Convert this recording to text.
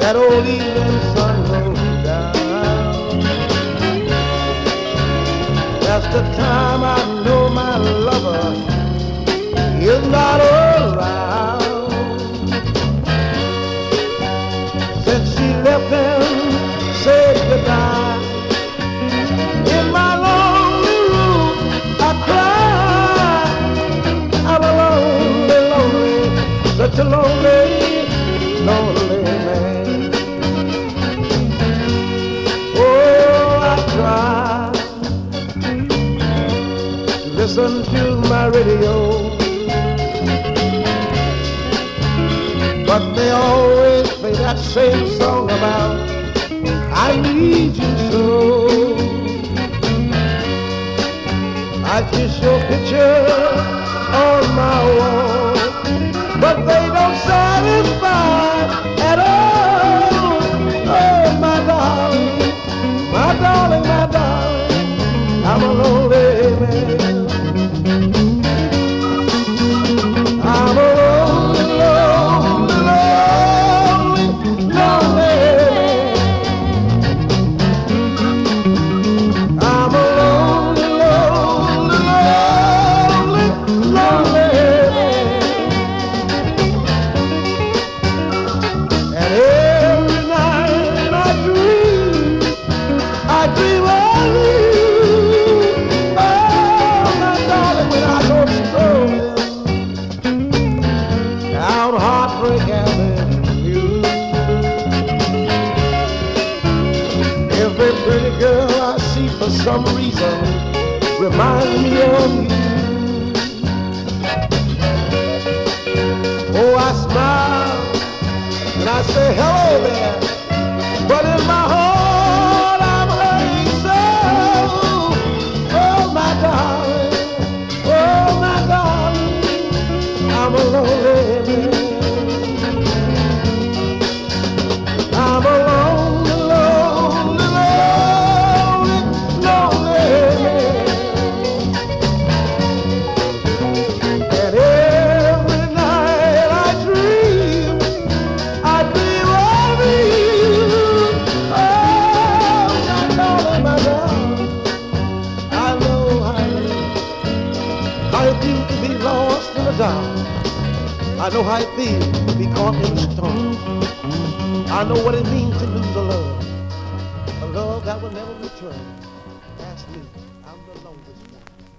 that old evening sun rolled down. That's the time I know my lover is not. Listen to my radio, but they always play that same song about I need you so. I kiss your picture on my wall, some reason reminds me of you. Oh, I smile and I say hello there, but in my heart lonely man. I know how it feels to be caught in the storm. I know what it means to lose a love, a love that will never return. Ask me, I'm the longest one.